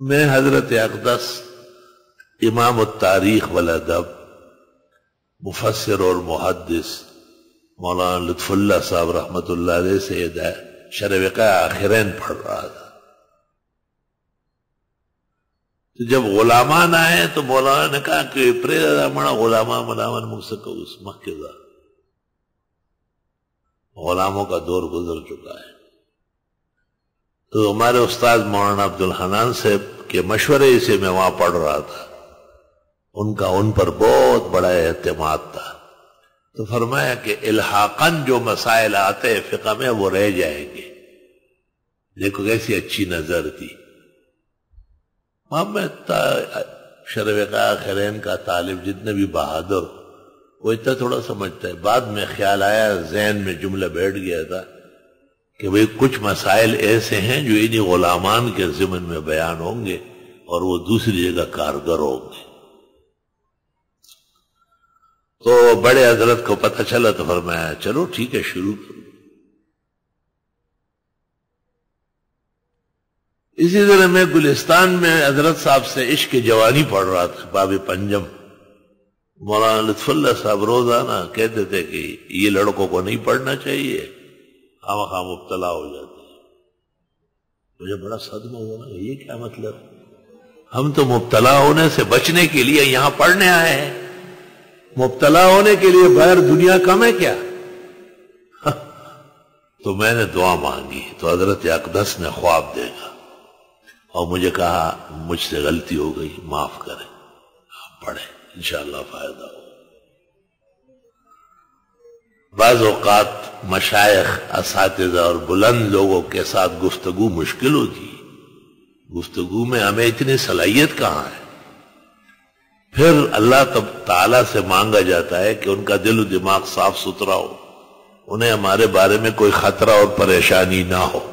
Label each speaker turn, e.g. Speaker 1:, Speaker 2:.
Speaker 1: میں حضرت اقدس، امام التاریخ والادب، مفسر اور محدث مولانا لطف اللہ صاحب رحمۃ اللہ علیہ سے شروقہ آخرین پڑھ رہا تھا۔ تو جب غلامان آئے تو مولانا نے کہا کہ مڑا غلاما ملامن مجھ سے اس مکہ غلاموں کا دور گزر چکا ہے۔ تو ہمارے استاد مولانا عبد الحنان سے کے مشورے سے میں وہاں پڑھ رہا تھا۔ ان کا ان پر بہت بڑا اعتماد تھا۔ تو فرمایا کہ الحاقن جو مسائل آتے فقہ میں وہ رہ جائیں گے۔ دیکھو کیسی اچھی نظر تھی میں شرف خیرین کا طالب جتنے بھی بہادر، وہ اتنا تھوڑا سمجھتا ہے۔ بعد میں خیال آیا، ذہن میں جملہ بیٹھ گیا تھا۔ کہ بھئی کچھ مسائل ایسے ہیں جو انہی غلامان کے ضمن میں بیان ہوں گے اور وہ دوسری جگہ کارگر ہوں گے۔ تو بڑے حضرت کو پتہ چلا تو فرمایا، چلو ٹھیک ہے، شروع کرو۔ اسی طرح میں گلستان میں حضرت صاحب سے عشق جوانی پڑھ رہا تھا، باب پنجم۔ مولانا لطف اللہ صاحب روزانہ کہتے تھے کہ یہ لڑکوں کو نہیں پڑھنا چاہیے۔ خام خام مبتلا ہو جاتے مجھے بڑا صدمہ ہوا نا، یہ کیا مطلب؟ ہم تو مبتلا ہونے سے بچنے کے لیے یہاں پڑھنے آئے ہیں۔ مبتلا ہونے کے لیے باہر دنیا کم ہے کیا؟ تو میں نے دعا مانگی، تو حضرت اقدس نے خواب دے گا اور مجھے کہا، مجھ سے غلطی ہو گئی، معاف کریں۔ آپ پڑھیں، انشاءاللہ فائدہ ہو بعض اوقات مشائق اساتذہ اور بلند لوگوں کے ساتھ گفتگو مشکل ہوتی گفتگو میں ہمیں اتنی صلاحیت کہاں ہے؟ پھر اللہ تب تعالیٰ سے مانگا جاتا ہے کہ ان کا دل و دماغ صاف ستھرا ہو۔ انہیں ہمارے بارے میں کوئی خطرہ اور پریشانی نہ ہو۔